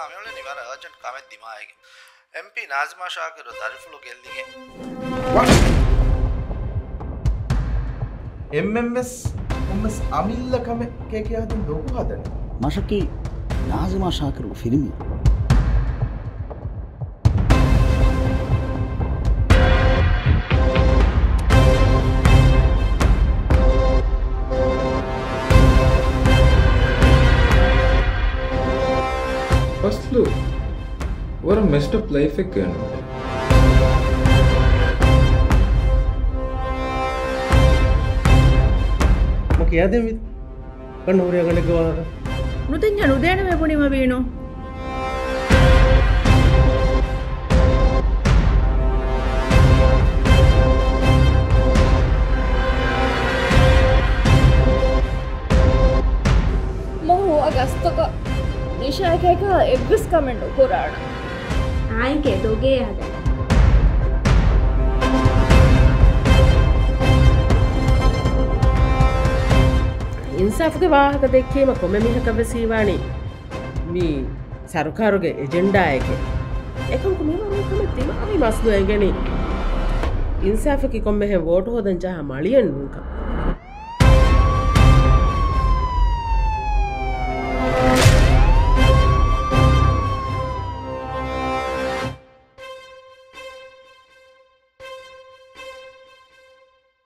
ಆಮೇಲೆ ಇವರ urgent comment ದಿಮಾ ಆಗಿ ಎಂ ಪಿ ನಾಜಿಮಾ ಶಾಕಿರು ತರಿಫುಲು ಗೆಲ್ಲಿಗೆ ಎಂಎಂಎಸ್ ಎಂಎಸ್ ಅಮಿಲ್ಲ ಕಮೆ ಕೇಕೆ ಆದ ಲೋಕು ಹಾದನೆ ಮಶಕಿ ನಾಜಿಮಾ ಶಾಕಿರು ಫಿಲ್ಮಿ a messed up life again. මක යදමි කන්නූරය ගනකවාද නුතින් ජනුදේන වැපුනිම වීනු. මොහු අගස්තක නිශාකයක එක්විස් කමෙන්ඩු කොරාණ ආයිකේ දොගේ හදන ඉන්සාෆ්ගේ වාහක දෙක්කීම කොම මිහකව සීවානි මී සරුකාරුගේ එජෙන්ඩායක එකකු මෙමකම තිමාවි මස්දුව ගැන ඉන්සාෆකි කොම්මෙහ වෝට හෝදන් ජහ මලියන් නූකම්